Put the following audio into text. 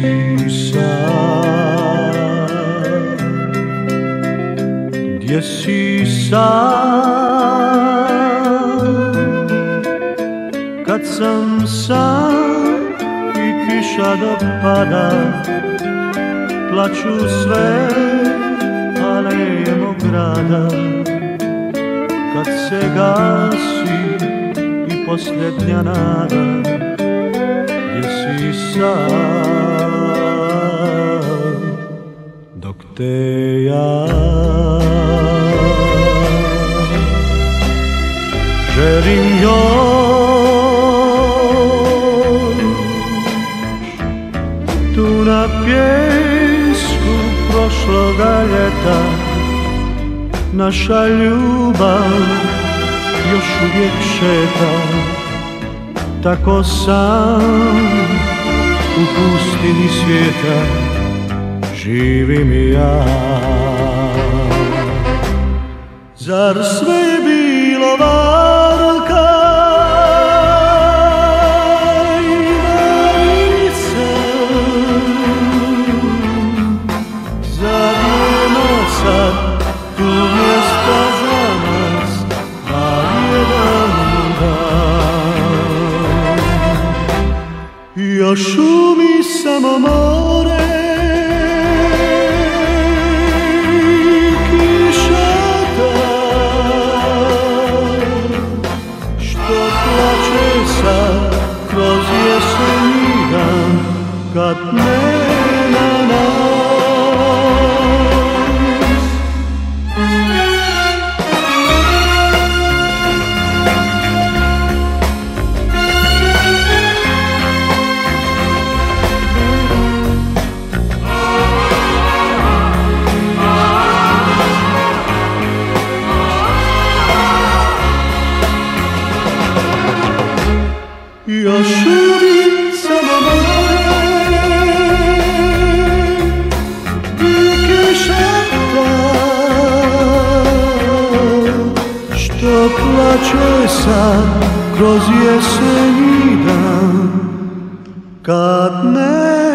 piša Gdje si Kad sam sam i kiša dopada Plaću sve alejemo grada. Kad se gasi i posljednja nada Gdje si sam Te ja. Želim još Tu na pjesku prošloga ljeta Naša ljubav još uvijek šeta Tako sam u pustini svijeta živim i ja Zar sve je bilo varka i marica Zar nema sad tu mjesta za nas na jedan dan Još šumi samo more Još uvijek samo more i kiša ta Što plaće sad kroz jeseni dan Kad ne